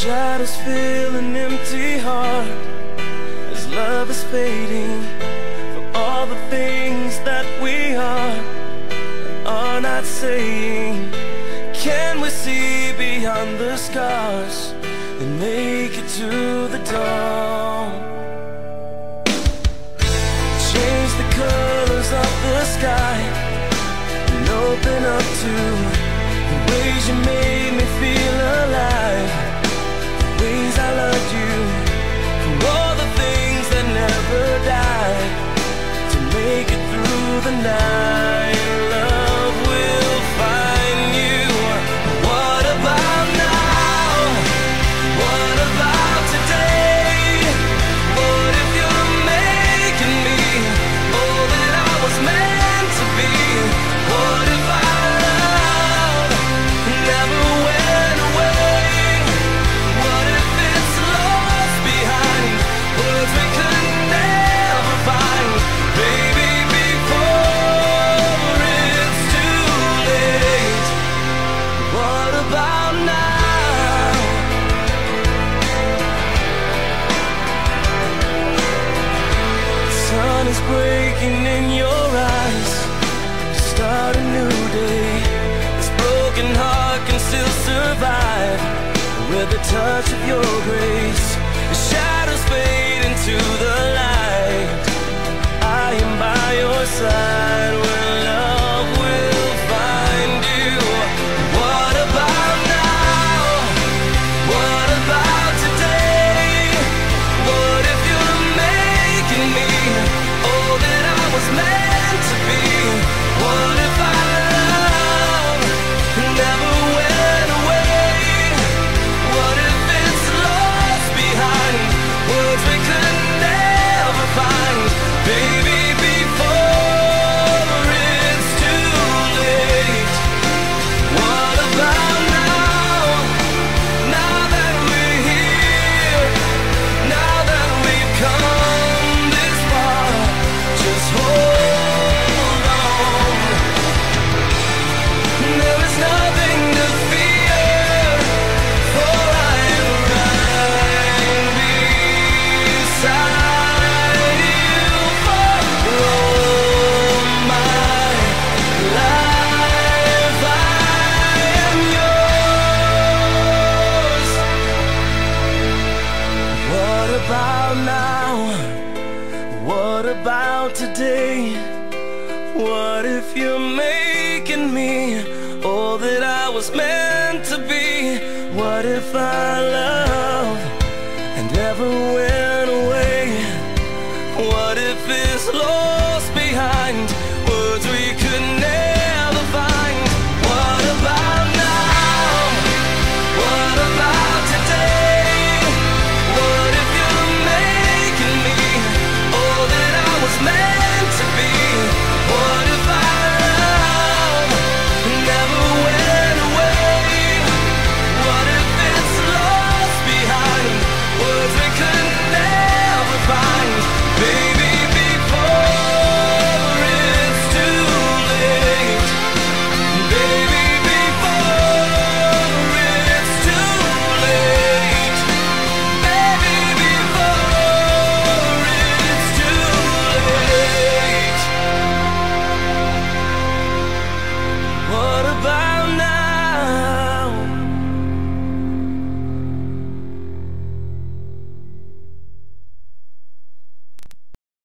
shadows fill an empty heart. As love is fading From all the things that we are are not saying. Can we see beyond the scars And make it to the dawn? Change the colors of the sky And open up to The ways you made me feel alive. for now is breaking in your eyes. Start a new day. This broken heart can still survive. With the touch of your grace The shadows fade into the light about now? What about today? What if you're making me all that I was meant to be? What if I love and ever?